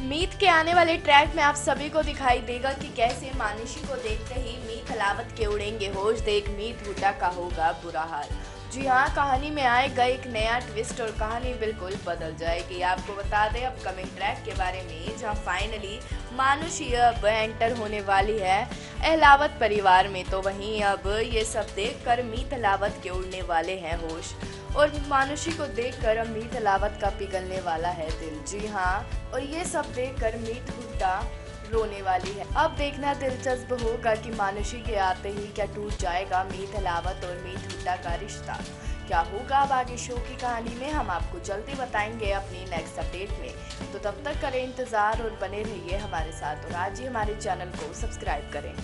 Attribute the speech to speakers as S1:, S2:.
S1: मीत के आने वाले ट्रैक में आप सभी को दिखाई देगा कि कैसे मानुषी को देखते ही मीत हलावत के उड़ेंगे। होश देख मीत हुड्डा का होगा बुरा हाल। जी हाँ कहानी में आएगा एक नया ट्विस्ट और कहानी बिल्कुल बदल जाएगी। आपको बता दें अपकमिंग ट्रैक के बारे में जहाँ फाइनली मानुषी अब एंटर होने वाली है अहलावत परिवार में। तो वहीं अब ये सब देख कर मीत अहलावत के उड़ने वाले हैं होश। और मानुषी को देखकर अब मीत अहलावत का पिघलने वाला है दिल। जी हाँ और ये सब देखकर मीत हुड्डा रोने वाली है। अब देखना दिलचस्प होगा कि मानुषी के आते ही क्या टूट जाएगा मीत हलावत और मीत हुड्डा का रिश्ता। क्या होगा अब आगे शो की कहानी में? हम आपको जल्दी बताएँगे अपनी नेक्स्ट अपडेट में। तो तब तक करें इंतज़ार और बने रहिए हमारे साथ और आज ही हमारे चैनल को सब्सक्राइब करें।